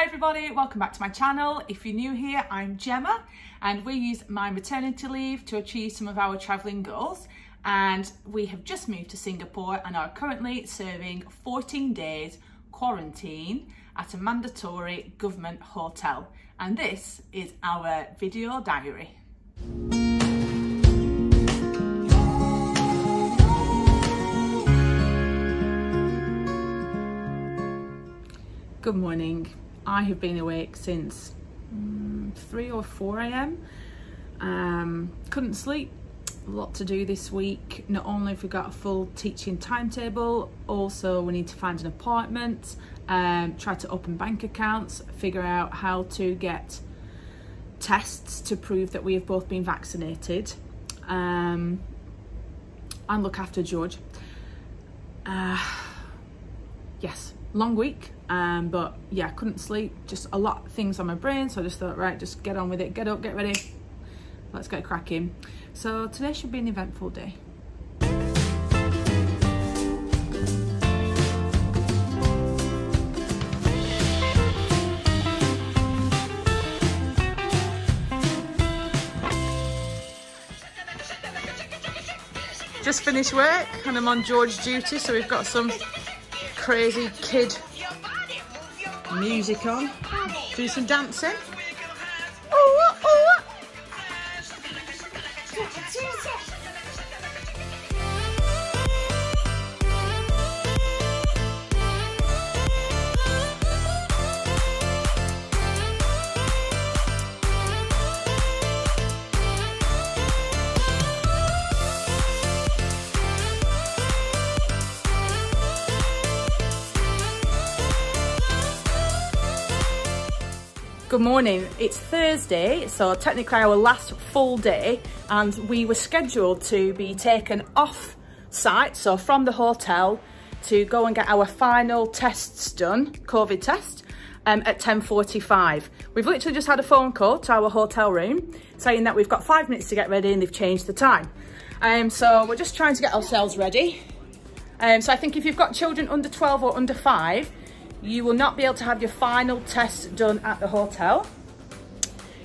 Hi everybody, welcome back to my channel. If you're new here, I'm Gemma and we use my maternity leave to achieve some of our travelling goals and we have just moved to Singapore and are currently serving 14 days quarantine at a mandatory government hotel and this is our video diary. Good morning. I have been awake since um, 3 or 4 a.m. Um, couldn't sleep. A lot to do this week. Not only have we got a full teaching timetable, also we need to find an appointment, um, try to open bank accounts, figure out how to get tests to prove that we have both been vaccinated, um, and look after George. Uh, yes, long week um, but yeah couldn't sleep just a lot of things on my brain so I just thought right just get on with it get up get ready. Let's get cracking. So today should be an eventful day. Just finished work and I'm on George duty so we've got some crazy kid music on. Do some dancing. Good morning. It's Thursday, so technically our last full day, and we were scheduled to be taken off site, so from the hotel, to go and get our final tests done, COVID test, um, at 10.45. We've literally just had a phone call to our hotel room saying that we've got five minutes to get ready and they've changed the time. Um, so we're just trying to get ourselves ready. Um, so I think if you've got children under 12 or under five, you will not be able to have your final test done at the hotel.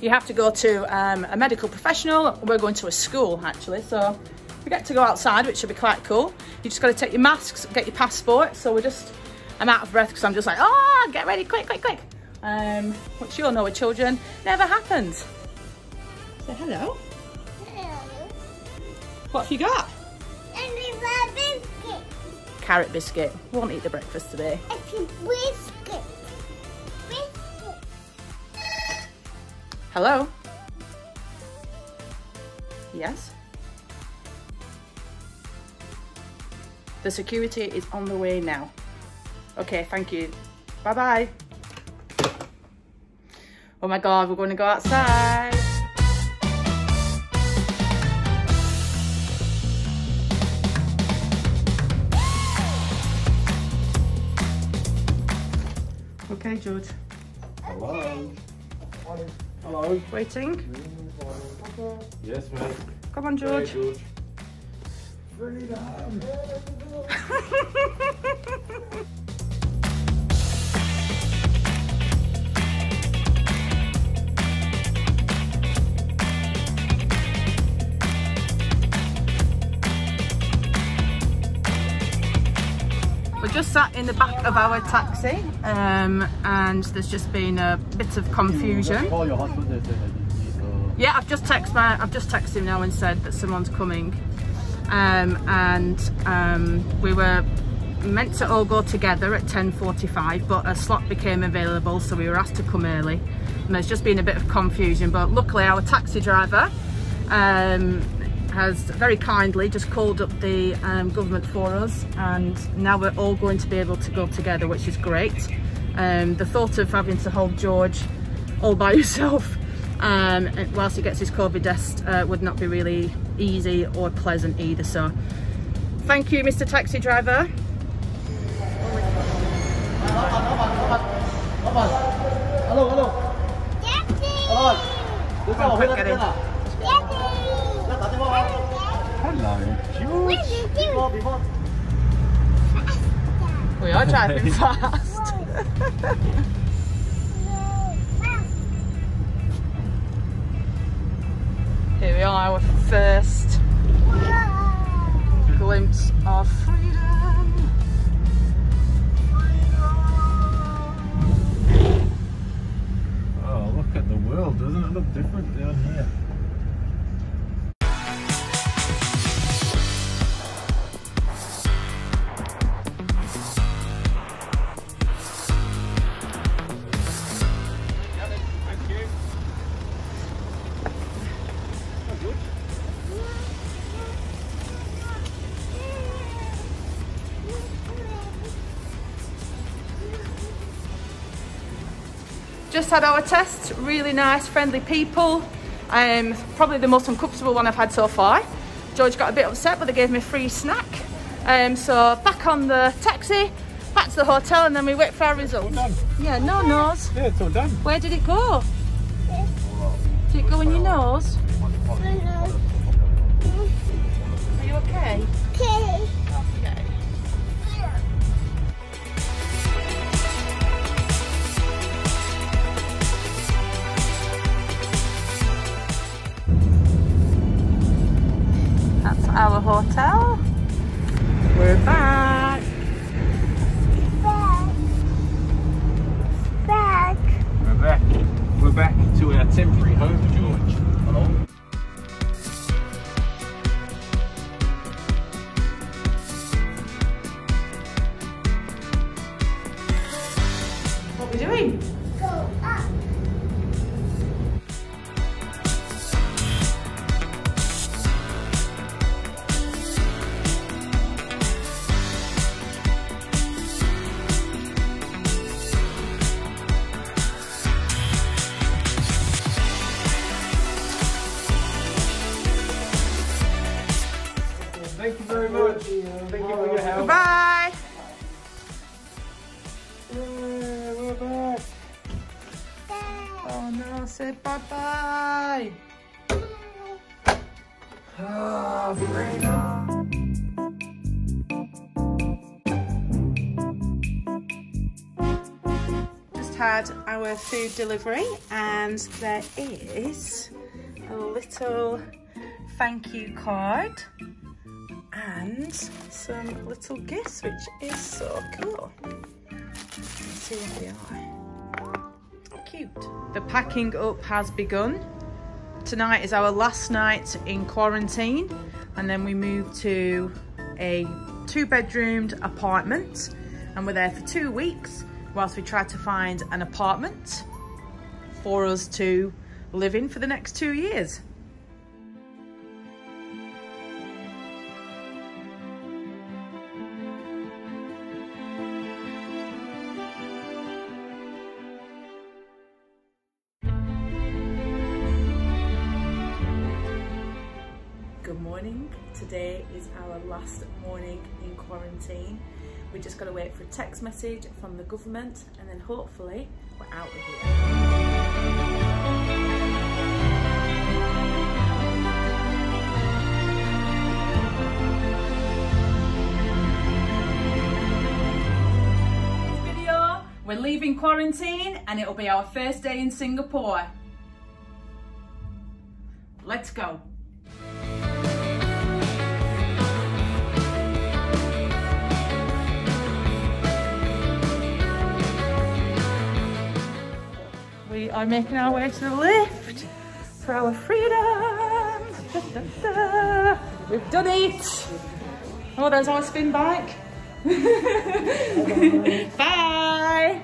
You have to go to um, a medical professional. We're going to a school actually, so we get to go outside, which should be quite cool. You just got to take your masks, get your passport. So we're just, I'm out of breath because I'm just like, oh, get ready, quick, quick, quick. Um, which you all know with children, never happens. Say hello. Hello. What have you got? Carrot biscuit. Won't eat the breakfast today. It's a biscuit. Biscuit. Hello? Yes? The security is on the way now. Okay, thank you. Bye-bye. Oh my God, we're going to go outside. Okay, George. Hello. Hello. Waiting. Yes, mate. Come on, George. Hey, George. Freedom. sat in the back of our taxi um, and there's just been a bit of confusion. Call your husband and say that he's, Yeah, I've just texted my, I've just texted him now and said that someone's coming. Um, and um, we were meant to all go together at 10.45 but a slot became available so we were asked to come early and there's just been a bit of confusion but luckily our taxi driver um, has very kindly just called up the um, government for us and now we're all going to be able to go together which is great. Um, the thought of having to hold George all by yourself um, whilst he gets his COVID test uh, would not be really easy or pleasant either so thank you Mr taxi driver. Hello, hello. Daddy. Hello. We are driving fast. Here we are, our first glimpse of freedom. Oh, look at the world. Doesn't it look different down here? Just had our test, really nice, friendly people. Um, probably the most uncomfortable one I've had so far. George got a bit upset, but they gave me a free snack. Um, so back on the taxi, back to the hotel, and then we wait for our results. done. Yeah, no nose. Yeah, it's all done. Where did it go? Did it go in your nose? Are you okay? Okay. Okay. Hotel. We're back. Back. Back. We're back. We're back to our temporary home, George. Hello. What are we doing? Go up. You. Thank you for your help. Goodbye. We're back. Oh no, say bye bye. Ah, Freedom. Just had our food delivery and there is a little thank you card and some little gifts which is so cool. Let's see what they are. Cute. The packing up has begun. Tonight is our last night in quarantine and then we move to a two bedroomed apartment and we're there for two weeks whilst we try to find an apartment for us to live in for the next two years. Today is our last morning in quarantine. We're just got to wait for a text message from the government and then hopefully we're out of here. We're leaving quarantine and it'll be our first day in Singapore. Let's go. We are making our way to the lift for our freedom. Da, da, da. We've done it. Oh, there's our spin bike. Bye.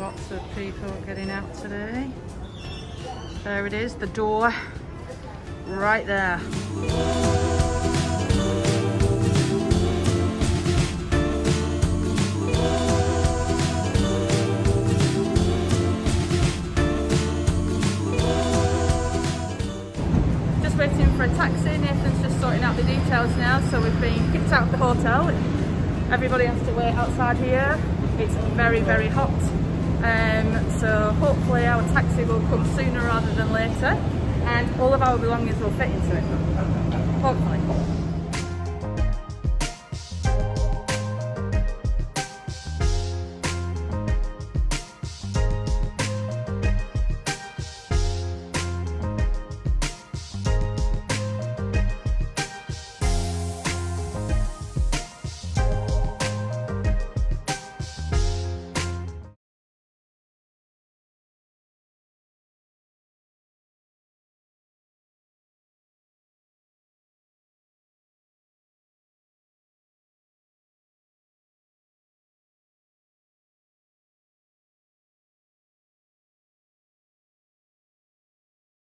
Lots of people getting out today. There it is, the door right there. Just waiting for a taxi. Nathan's just sorting out the details now. So we've been kicked out of the hotel. Everybody has to wait outside here. It's very, very hot. Um, so hopefully our taxi will come sooner rather than later and all of our belongings will fit into it. Hopefully.